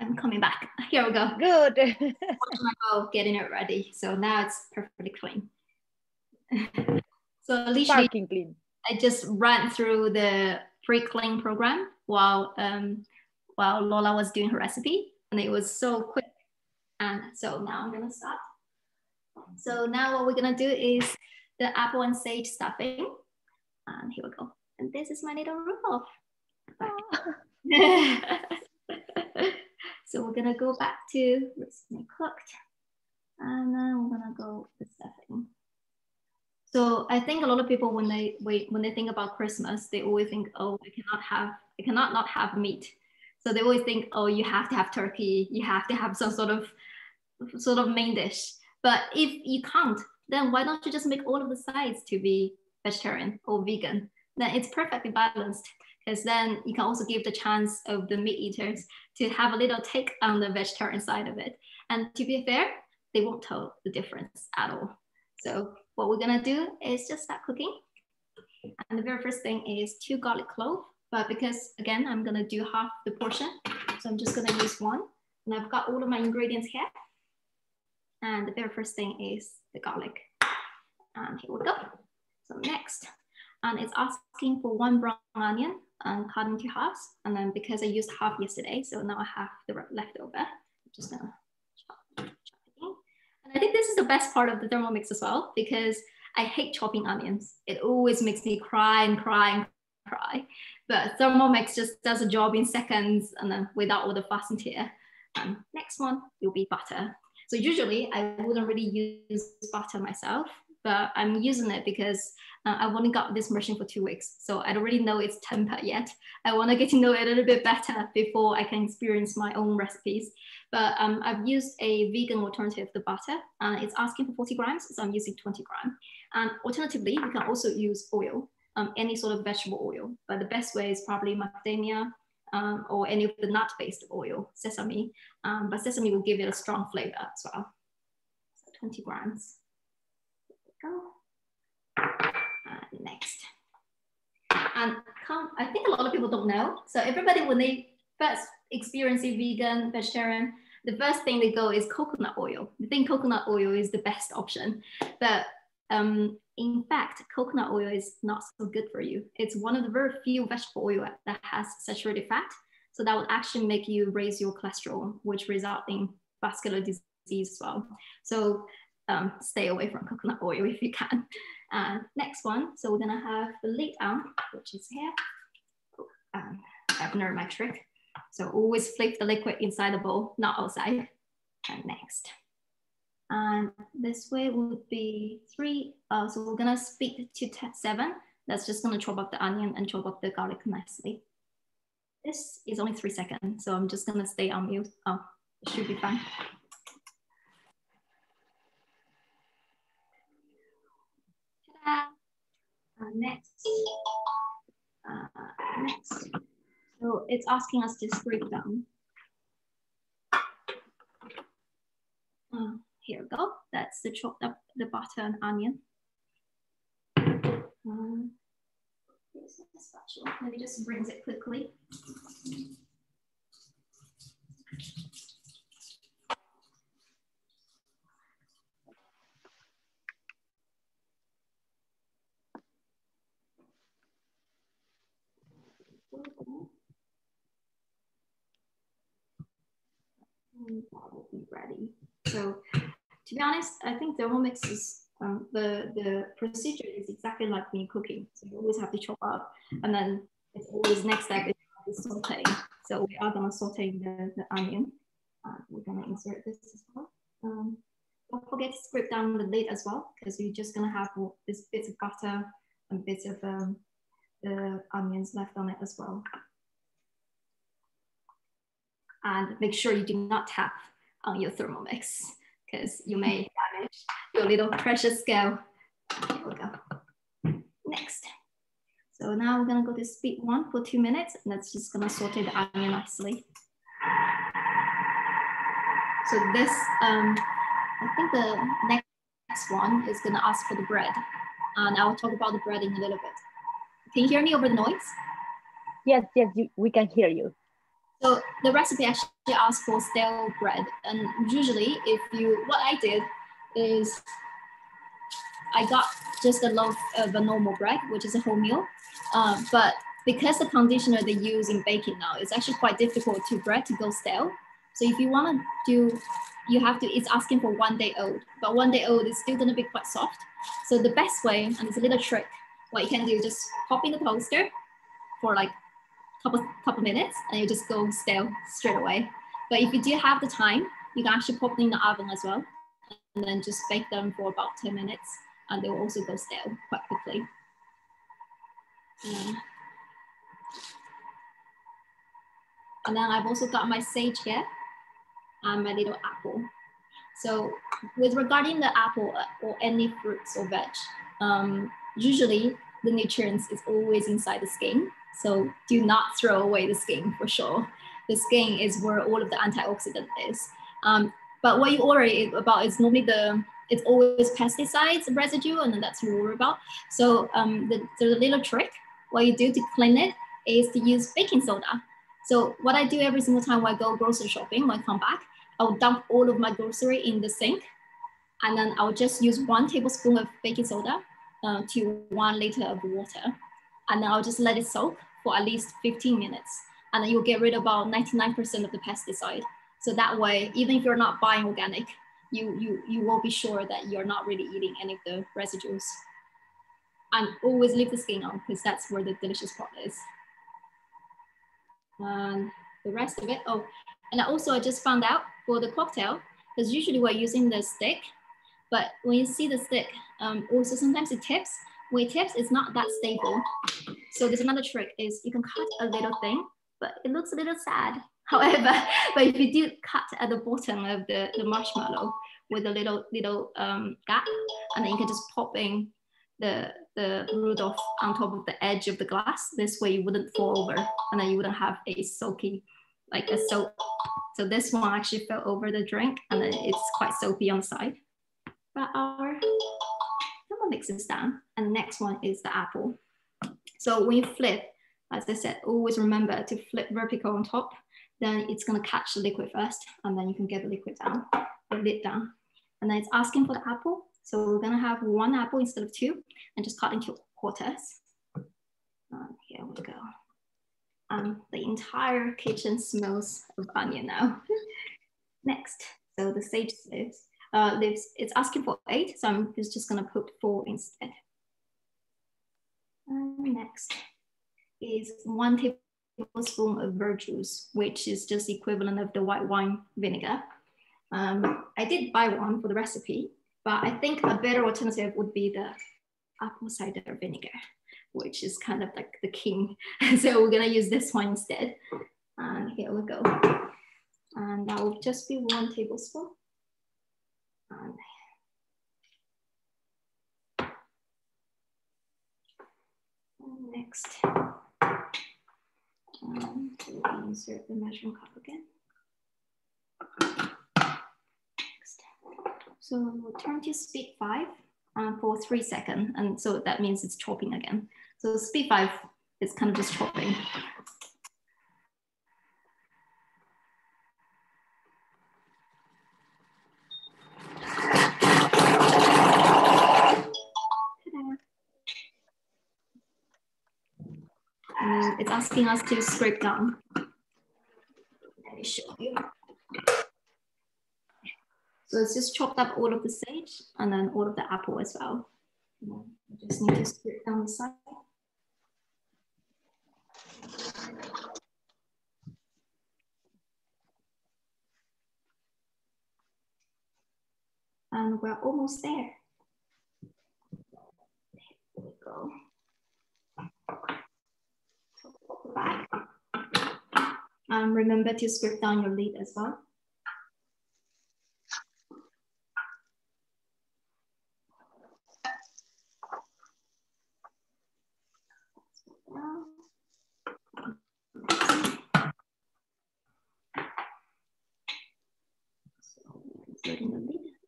I'm coming back. Here we go. Good. go getting it ready. So now it's perfectly clean. so literally, clean. I just ran through the pre-clean program while um, while Lola was doing her recipe, and it was so quick. And so now I'm gonna start. So now what we're gonna do is the apple and sage stuffing. And here we go. And this is my little Rudolph. So we're gonna go back to recently cooked. And then we're gonna go the stuffing. So I think a lot of people when they wait when they think about Christmas, they always think, oh, I cannot have I cannot not have meat. So they always think, oh, you have to have turkey, you have to have some sort of sort of main dish. But if you can't, then why don't you just make all of the sides to be vegetarian or vegan? Then it's perfectly balanced because then you can also give the chance of the meat eaters to have a little take on the vegetarian side of it. And to be fair, they won't tell the difference at all. So what we're gonna do is just start cooking. And the very first thing is two garlic clove, but because again, I'm gonna do half the portion, so I'm just gonna use one. And I've got all of my ingredients here. And the very first thing is the garlic. And here we go. So next, and it's asking for one brown onion and cut into halves. And then because I used half yesterday, so now I have the leftover. Just gonna chop, chop it in. And I think this is the best part of the Thermomix as well, because I hate chopping onions. It always makes me cry and cry and cry. But Thermomix just does a job in seconds and then without all the fuss and tear. And next one will be butter. So usually I wouldn't really use butter myself, but I'm using it because uh, I've only got this machine for two weeks. So I don't really know its temper yet. I want to get to know it a little bit better before I can experience my own recipes. But um, I've used a vegan alternative to butter and it's asking for 40 grams. So I'm using 20 grams. And alternatively, you can also use oil, um, any sort of vegetable oil. But the best way is probably macadamia, um, or any of the nut-based oil, sesame. Um, but sesame will give it a strong flavor as well. So 20 grams. Go. Uh, next. And come, I think a lot of people don't know. So everybody, when they first experience a vegan, vegetarian, the first thing they go is coconut oil. They think coconut oil is the best option. But um, in fact, coconut oil is not so good for you. It's one of the very few vegetable oil that has saturated fat. So that would actually make you raise your cholesterol, which result in vascular disease as well. So um, stay away from coconut oil if you can. Uh, next one, so we're gonna have the lid on, which is here. Um, I've. So always flip the liquid inside the bowl, not outside. And next. And this way would be three. Uh, so we're gonna speed to seven. That's just gonna chop up the onion and chop up the garlic nicely. This is only three seconds, so I'm just gonna stay on mute. Oh, it should be fine. Uh, next, uh, next. So it's asking us to scrape. Uh, here we go. That's the chopped up the butter and onion. Um, Let me just rinse it quickly. Probably ready. So to be honest, I think Thermomix is um, the the procedure is exactly like me cooking. So you always have to chop up, and then it's always next step is sauteing. So we are gonna saute the, the onion. Uh, we're gonna insert this as well. Um, don't forget to scrape down the lid as well, because you're just gonna have this bits of butter and bits of um, the onions left on it as well. And make sure you do not tap on your Thermomix because you may damage your little precious scale. Here we go. Next. So now we're gonna go to speed one for two minutes and that's just gonna saute the onion nicely. So this, um, I think the next one is gonna ask for the bread. And I will talk about the bread in a little bit. Can you hear me over the noise? Yes, yes, you, we can hear you. So the recipe actually asks for stale bread. And usually if you, what I did is I got just a loaf of a normal bread, which is a wholemeal. Uh, but because the conditioner they use in baking now, it's actually quite difficult to bread to go stale. So if you want to do, you have to, it's asking for one day old, but one day old is still gonna be quite soft. So the best way, and it's a little trick, what you can do, is just pop in the toaster for like couple, couple minutes and you just go stale straight away. But if you do have the time, you can actually pop them in the oven as well and then just bake them for about 10 minutes and they will also go stale quite quickly. Yeah. And then I've also got my sage here and my little apple. So with regarding the apple or any fruits or veg, um, usually the nutrients is always inside the skin. So do not throw away the skin for sure. The skin is where all of the antioxidant is. Um, but what you worry about is normally the it's always pesticides residue, and that's what you worry about. So um, the, there's a little trick. What you do to clean it is to use baking soda. So what I do every single time when I go grocery shopping, when I come back, I'll dump all of my grocery in the sink, and then I'll just use one tablespoon of baking soda uh, to one liter of water and then I'll just let it soak for at least 15 minutes. And then you'll get rid of about 99% of the pesticide. So that way, even if you're not buying organic, you, you, you will be sure that you're not really eating any of the residues. And always leave the skin on because that's where the delicious part is. And the rest of it, oh, and also I just found out for the cocktail, because usually we're using the stick, but when you see the stick, um, also sometimes it tips, with tips, it's not that stable. So there's another trick is you can cut a little thing, but it looks a little sad. However, but if you do cut at the bottom of the, the marshmallow with a little little um, gap, and then you can just pop in the the Rudolph on top of the edge of the glass. This way you wouldn't fall over, and then you wouldn't have a soaky, like a soap. So this one actually fell over the drink, and then it's quite soapy on the side. But our mix this down. And the next one is the apple. So when you flip, as I said, always remember to flip vertical on top, then it's gonna catch the liquid first, and then you can get the liquid down, the lid down. And then it's asking for the apple. So we're gonna have one apple instead of two, and just cut into quarters. And here we go. Um, the entire kitchen smells of onion now. Next, so the sage leaves uh, it's asking for eight, so I'm just, gonna put four instead. And next is one tablespoon of verjuice, which is just equivalent of the white wine vinegar. Um, I did buy one for the recipe, but I think a better alternative would be the apple cider vinegar, which is kind of like the king. so we're gonna use this one instead. And here we go. And that will just be one tablespoon. Next, um, insert the measuring cup again. Next. So we'll turn to speed five um, for three seconds. And so that means it's chopping again. So speed five is kind of just chopping. Asking us to scrape down. Let me show you. So it's just chopped up all of the sage and then all of the apple as well. I just need to scrape down the side. And we're almost there. There we go back. Um, remember to scrape down your lid as well.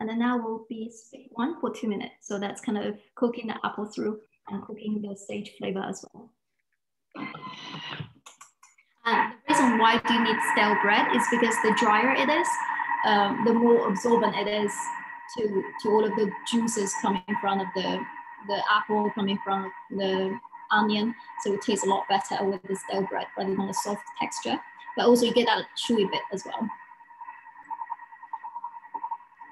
And then now we'll be one for two minutes. So that's kind of cooking the apple through and cooking the sage flavor as well. The reason why do you need stale bread is because the drier it is, um, the more absorbent it is to, to all of the juices coming from of the, the apple, coming from the onion. So it tastes a lot better with the stale bread rather than a soft texture. But also you get that chewy bit as well.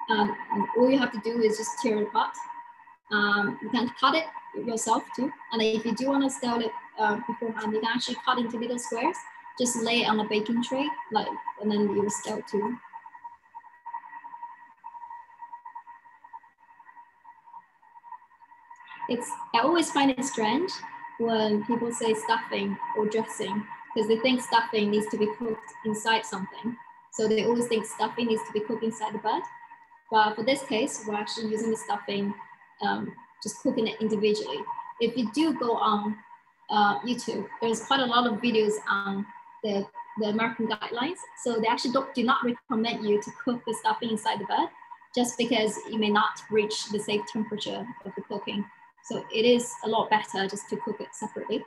Um, all you have to do is just tear it apart. Um, you can cut it yourself too. And if you do want to style it uh, beforehand, you can actually cut into little squares, just lay it on a baking tray, like, and then you will style too. It's, I always find it strange when people say stuffing or dressing because they think stuffing needs to be cooked inside something. So they always think stuffing needs to be cooked inside the bud. But for this case, we're actually using the stuffing, um, just cooking it individually. If you do go on uh, YouTube, there's quite a lot of videos on the, the American guidelines. So they actually don't, do not recommend you to cook the stuffing inside the bud just because you may not reach the safe temperature of the cooking. So it is a lot better just to cook it separately.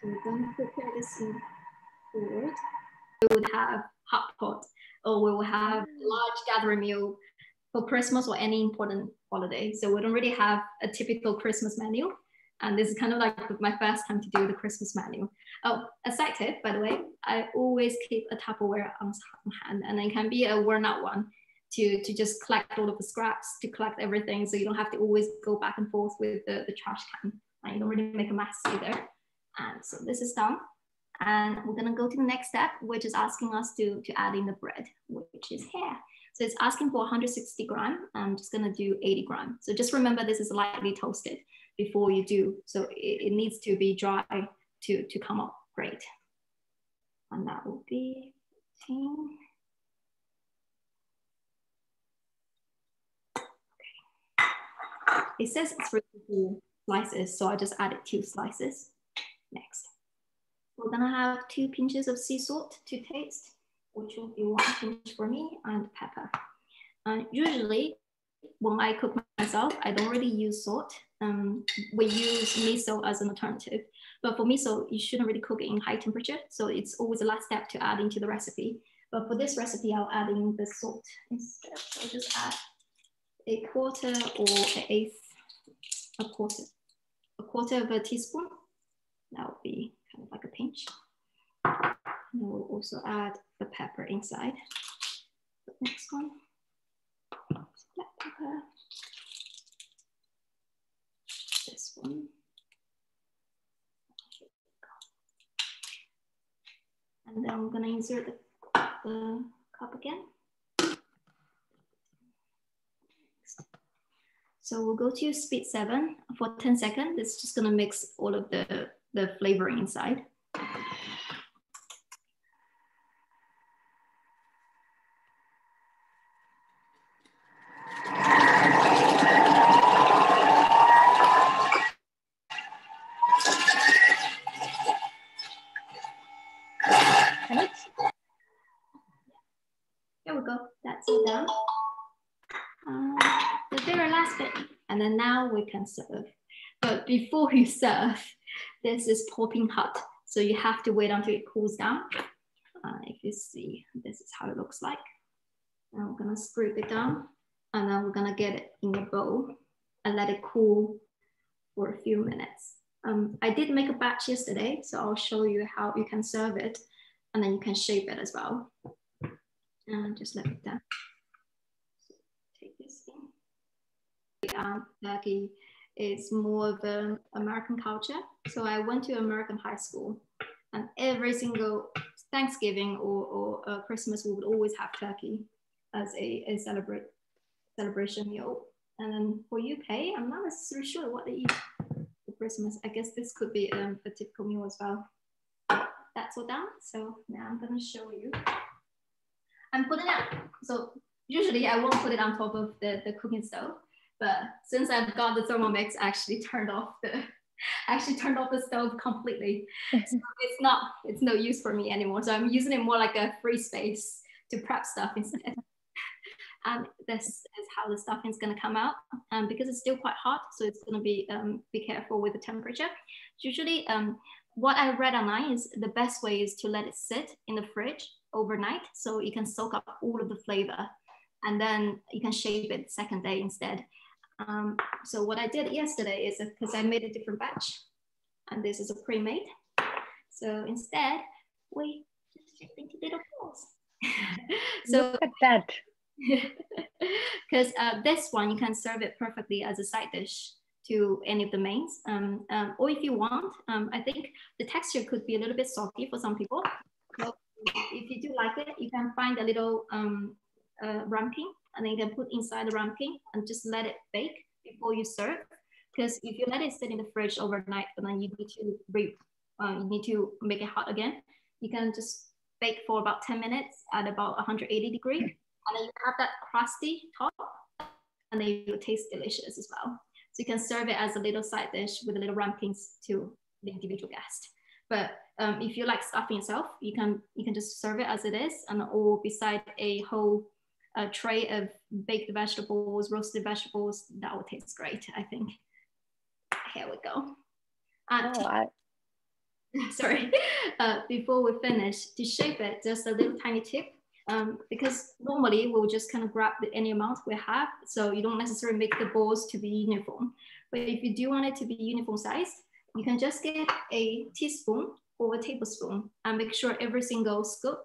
So we're going to prepare this in. We would have hot pot or we will have large gathering meal for Christmas or any important holiday. So we don't really have a typical Christmas menu. And this is kind of like my first time to do the Christmas menu. Oh, a side tip, by the way, I always keep a Tupperware on hand and it can be a worn out one to, to just collect all of the scraps, to collect everything. So you don't have to always go back and forth with the, the trash can. And you don't really make a mess either. And so this is done. And we're gonna go to the next step, which is asking us to, to add in the bread, which is here. So it's asking for 160 gram. I'm just gonna do 80 gram. So just remember this is lightly toasted before you do. So it, it needs to be dry to, to come up great. And that will be 15. It says it's for two slices, so I just added two slices. Next. We're gonna have two pinches of sea salt to taste, which will be one pinch for me and pepper. Uh, usually when I cook myself, I don't really use salt. Um, we use miso as an alternative, but for miso, you shouldn't really cook it in high temperature. So it's always the last step to add into the recipe. But for this recipe, I'll add in the salt instead. So I'll just add a quarter or an eighth, a quarter, a quarter of a teaspoon. That would be kind of like a pinch. Also add the pepper inside. The next one, black pepper. This one. And then I'm gonna insert the, the cup again. So we'll go to speed seven for 10 seconds. It's just gonna mix all of the the flavoring inside. And now we can serve. But before you serve, this is popping hot. So you have to wait until it cools down. Uh, if you see, this is how it looks like. And we're gonna scrape it down and then we're gonna get it in a bowl and let it cool for a few minutes. Um, I did make a batch yesterday, so I'll show you how you can serve it and then you can shape it as well. And just let it down. So take this in. Um, turkey is more of an American culture. So I went to American high school and every single Thanksgiving or, or uh, Christmas, we would always have turkey as a, a celebrate, celebration meal. And then for UK, I'm not necessarily sure what they eat for Christmas. I guess this could be um, a typical meal as well. That's all done. So now I'm gonna show you. I'm putting it, so usually I won't put it on top of the, the cooking stove. But since I've got the Thermomix, I actually turned off the actually turned off the stove completely. so it's not it's no use for me anymore. So I'm using it more like a free space to prep stuff instead. and this is how the stuffing is going to come out um, because it's still quite hot so it's going to be um, be careful with the temperature usually um, what I read online is the best way is to let it sit in the fridge overnight so you can soak up all of the flavor and then you can shape it second day instead. Um, so what I did yesterday is because I made a different batch and this is a pre-made. So instead, we just shape into little balls. so Look at that. Because uh, this one, you can serve it perfectly as a side dish to any of the mains. Um, um, or if you want, um, I think the texture could be a little bit salty for some people. So if you do like it, you can find a little um, uh, ramekin and then you can put inside the ramekin and just let it bake before you serve. Because if you let it sit in the fridge overnight, and then you need to re, uh, you need to make it hot again, you can just bake for about 10 minutes at about 180 degree. And then you have that crusty top and then it will taste delicious as well. So you can serve it as a little side dish with a little ramekins to the individual guest. But um, if you like stuffing itself, you can you can just serve it as it is, and or beside a whole uh, tray of baked vegetables, roasted vegetables, that would taste great. I think. Here we go. And oh, I... sorry, uh, before we finish, to shape it, just a little tiny tip. Um, because normally we'll just kind of grab the, any amount we have, so you don't necessarily make the balls to be uniform. But if you do want it to be uniform sized, you can just get a teaspoon or a tablespoon and make sure every single scoop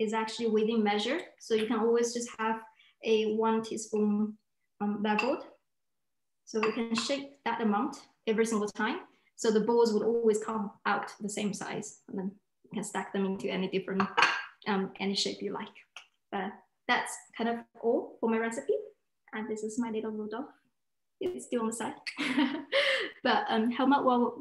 is actually within measure. So you can always just have a one teaspoon um, leveled. So we can shape that amount every single time. So the balls would always come out the same size and then you can stack them into any different, um, any shape you like. But that's kind of all for my recipe. And this is my little Rudolph. It's still on the side. but um, Helmut, while